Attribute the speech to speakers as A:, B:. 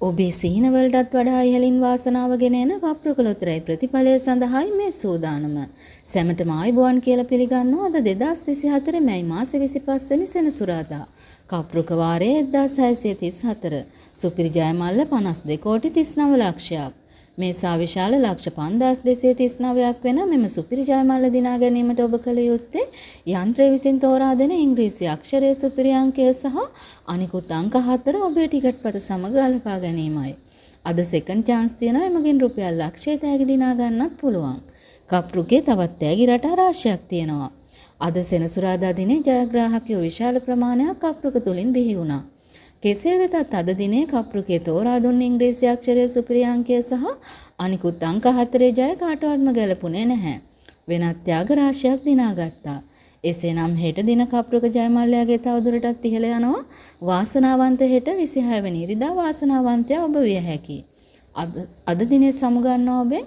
A: ඔබේ සිහිනවලටත් වඩා ඉහළින් වාසනාව ගෙන එන කප්රුකලොතරයි ප්‍රතිඵලය සඳහායි මේ සූදානම. සැමටම ආයිබෝන් කියලා පිළිගන්නවා අද 2024 මැයි මාසේ 25 වෙනි සෙනසුරාදා. කප්රුක වාරයේ 1634. සුපිරි ජයමල්ල 52 කෝටි 39 ලක්ෂයක්. මේ සා විශාල ලක්ෂ 5239ක් වෙන මෙම සුපිරි ජයමල්ල දිනා ගැනීමට ඔබ කළ යුත්තේ යන්ත්‍රය විසින් තෝරා දෙන ඉංග්‍රීසි අක්ෂරයේ සුපිරි අංකය සහ අනිකුත් අංක හතර ඔබේ ටිකට් පත සමග ගලපා ගැනීමයි. අද සෙකන්ඩ් chance තියෙනවා එමගින් රුපියල් ලක්ෂය තෑගි දිනා ගන්නත් පුළුවන්. කප්රුගේ තවත් තෑගි රටා රාශියක් තියෙනවා. අද සෙනසුරාදා දිනේ ජයග්‍රාහකයෝ විශාල ප්‍රමාණයක් කප්රුක තුලින් බිහි වුණා. කෙසේ වෙතත් අද දිනේ කප්රුකේ තෝරා දුන්න ඉංග්‍රීසි අක්ෂරයේ සුපිරි අංකය සහ අනිකුත් අංක හතරේ ජය කාටවත්ම ගැලපුණේ නැහැ. වෙනත් ත්‍යාග රාශියක් දිනාගත්තා. එසේනම් හෙට දින කප්රුක ජයමල්ලයාගේ තවදුරටත් ඉහළ යනවා. වාසනාවන්ත හෙට 26 වෙනි ඉරිදා වාසනාවන්තයා ඔබ විය හැකියි. අද අද දිනේ සමුගන්නා ඔබෙන්